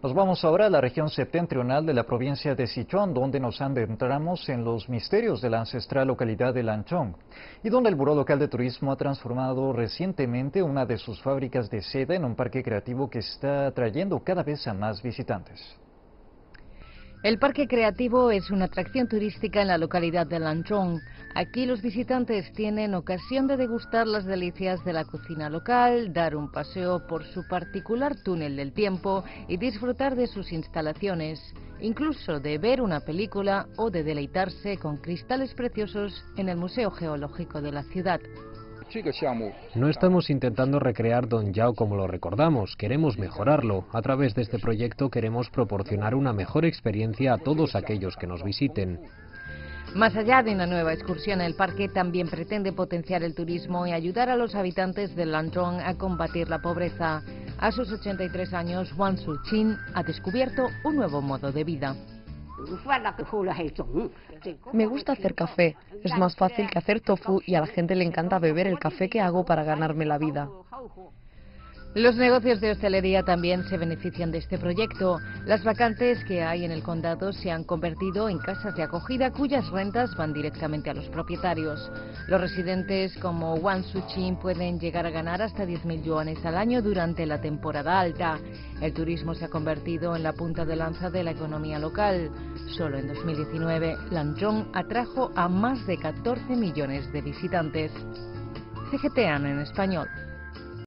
Nos vamos ahora a la región septentrional de la provincia de Sichuan, donde nos adentramos en los misterios de la ancestral localidad de Lanchong, y donde el Buró Local de Turismo ha transformado recientemente una de sus fábricas de seda en un parque creativo que está atrayendo cada vez a más visitantes. El parque creativo es una atracción turística en la localidad de Lanchong. Aquí los visitantes tienen ocasión de degustar las delicias de la cocina local, dar un paseo por su particular túnel del tiempo y disfrutar de sus instalaciones, incluso de ver una película o de deleitarse con cristales preciosos en el Museo Geológico de la ciudad. No estamos intentando recrear Don Yao como lo recordamos, queremos mejorarlo. A través de este proyecto queremos proporcionar una mejor experiencia a todos aquellos que nos visiten. Más allá de una nueva excursión, el parque también pretende potenciar el turismo y ayudar a los habitantes de Lanzhou a combatir la pobreza. A sus 83 años, Wang Su-chin ha descubierto un nuevo modo de vida. Me gusta hacer café. Es más fácil que hacer tofu y a la gente le encanta beber el café que hago para ganarme la vida. Los negocios de hostelería también se benefician de este proyecto. Las vacantes que hay en el condado se han convertido en casas de acogida cuyas rentas van directamente a los propietarios. Los residentes como Wang Suchin pueden llegar a ganar hasta 10.000 yuanes al año durante la temporada alta. El turismo se ha convertido en la punta de lanza de la economía local. Solo en 2019, Lanzhou atrajo a más de 14 millones de visitantes. CGTN en español.